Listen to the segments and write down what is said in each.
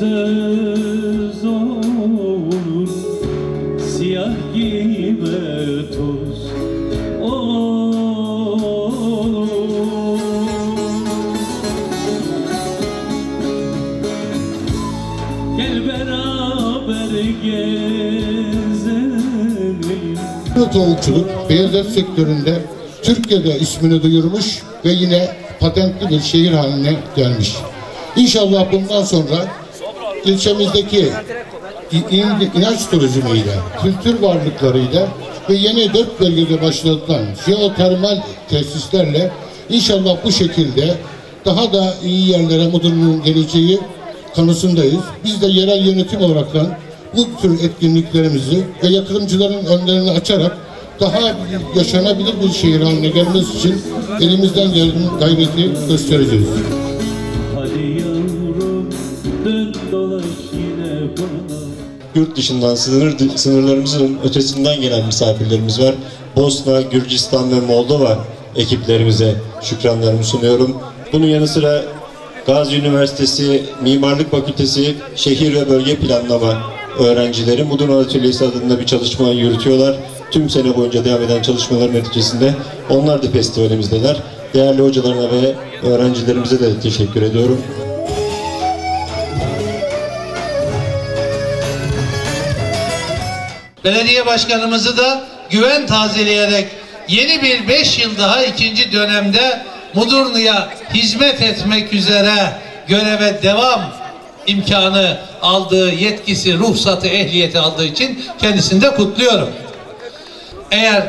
söz olur Siyah giyme toz olur Gel sektöründe Türkiye'de ismini duyurmuş ve yine patentli bir şehir haline gelmiş. İnşallah bundan sonra ilçemizdeki inanç turizmiyle, kültür varlıklarıyla ve yeni dört bölgede başlatılan jeotermal tesislerle inşallah bu şekilde daha da iyi yerlere Mudurnu'nun geleceği konusundayız. Biz de yerel yönetim olaraktan bu tür etkinliklerimizi ve yatırımcıların önlerini açarak daha yaşanabilir bir şehir haline gelmesi için elimizden gelen gayreti göstereceğiz. Yurt dışından sınır sınırlarımızın ötesinden gelen misafirlerimiz var. Bosna, Gürcistan ve Moldova ekiplerimize şükranlarımı sunuyorum. Bunun yanı sıra Gazi Üniversitesi Mimarlık Fakültesi Şehir ve Bölge Planlama öğrencileri Mudurnu Atölyesi adında bir çalışma yürütüyorlar. Tüm sene boyunca devam eden çalışmaların neticesinde onlar da festivalimizdeler. Değerli hocalarına ve öğrencilerimize de teşekkür ediyorum. Belediye başkanımızı da güven tazeleyerek yeni bir beş yıl daha ikinci dönemde Mudurnu'ya hizmet etmek üzere göreve devam imkanı aldığı yetkisi, ruhsatı, ehliyeti aldığı için kendisini de kutluyorum. Eğer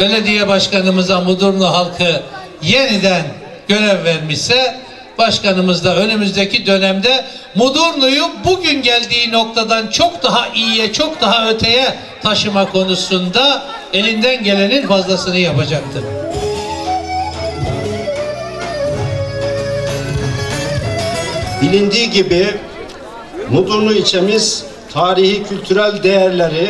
belediye başkanımıza Mudurnu halkı yeniden görev vermişse başkanımız da önümüzdeki dönemde Mudurnu'yu bugün geldiği noktadan çok daha iyiye, çok daha öteye taşıma konusunda elinden gelenin fazlasını yapacaktır. Bilindiği gibi Mudurnu ilçemiz tarihi kültürel değerleri,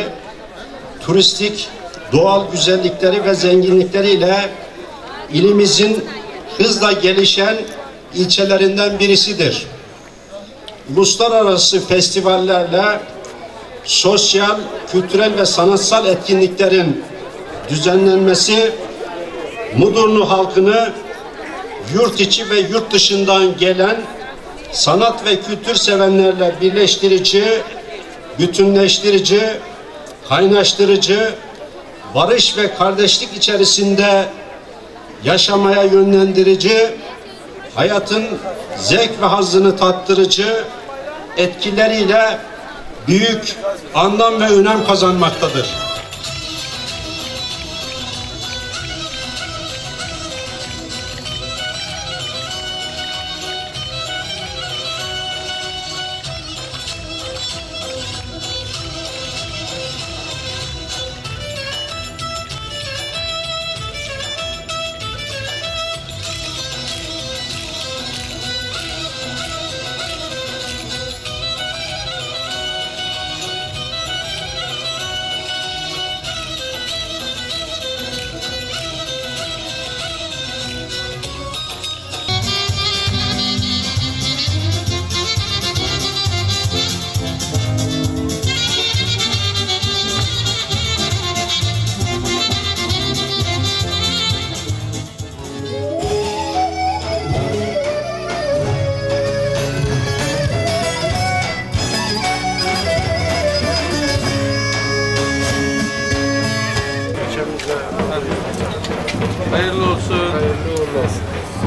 turistik doğal güzellikleri ve zenginlikleriyle ilimizin hızla gelişen ilçelerinden birisidir. Uluslararası festivallerle sosyal, kültürel ve sanatsal etkinliklerin düzenlenmesi Mudurnu halkını yurt içi ve yurt dışından gelen sanat ve kültür sevenlerle birleştirici, bütünleştirici, kaynaştırıcı, barış ve kardeşlik içerisinde yaşamaya yönlendirici, hayatın zevk ve hazzını tattırıcı etkileriyle büyük anlam ve önem kazanmaktadır.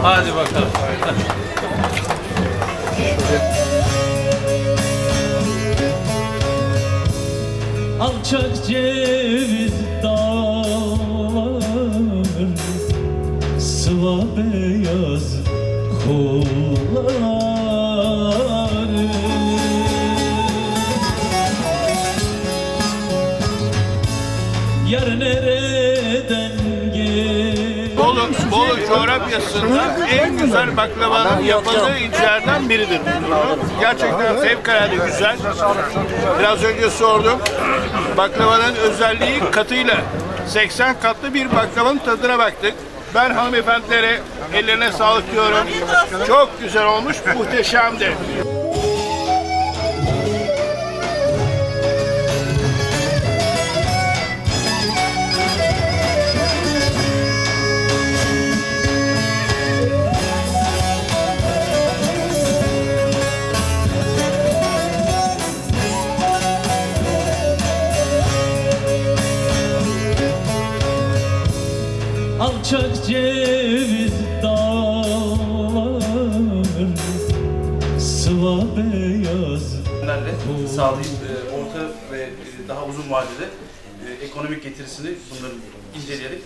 Hadi bakalım. Alçak ceviz dağlar Sıva beyaz kolları Yar nereden gel Bolu, coğrafyasında en güzel baklavanın yapıldığı ilçelerden biridir. Gerçekten fevkalade güzel. Biraz önce sordum. Baklavanın özelliği katıyla. 80 katlı bir baklavanın tadına baktık. Ben hanımefendilere ellerine sağlık diyorum. Çok güzel olmuş, muhteşemdi. Ceviz dağlar Sıva beyaz sağlayıp e, orta ve e, daha uzun vadede e, ekonomik getirisini bunların inceleyerek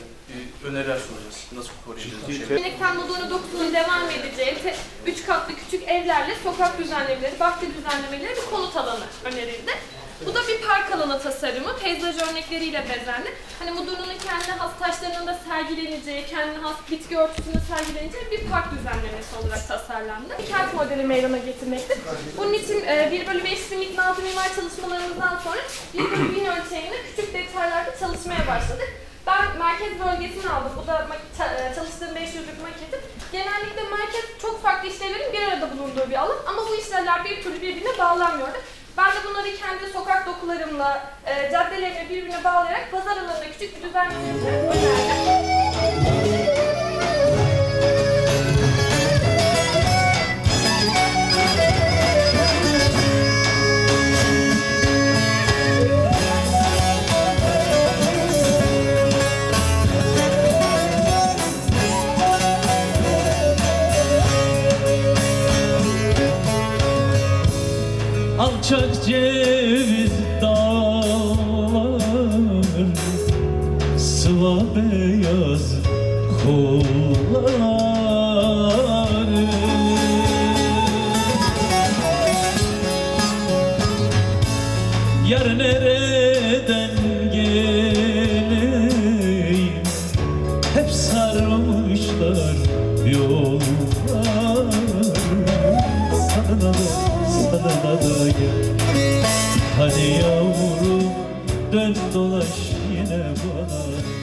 öneriler soracağız. Nasıl koruyacağız diye. Melekten Moduna dokusunun devam edeceği üç katlı küçük evlerle sokak düzenlemeleri, bahçe düzenlemeleri bir konut alanı önerildi. Bu da bir park alanı tasarımı, peyzaj örnekleriyle bezenli. Hani Mudurnu'nun kendi has taşlarının da sergileneceği, kendi has bitki örtüsünün sergileneceği bir park düzenlemesi olarak tasarlandı. Kent modeli meydana getirmektir. Bunun için e, 1 bölü 5 binlik nazım mimar çalışmalarımızdan sonra 1 bölü 1000 ölçeğinde küçük detaylarda çalışmaya başladık. Ben merkez bölgesini aldım. Bu da e, çalıştığım 500'lük maketim. Genellikle merkez çok farklı işlevlerin bir arada bulunduğu bir alan ama bu işlevler bir türlü birbirine bağlanmıyordu. De bunları kendi sokak dokularımla, e, caddelerimi birbirine bağlayarak pazar alanında küçük bir düzenleme yaparak önerdim. Alçak ceviz dağlar Sıva beyaz kollar Yar nereden geleyim? Hep sarmışlar yollar Sana da sana da gel Hadi yavrum dön dolaş yine bana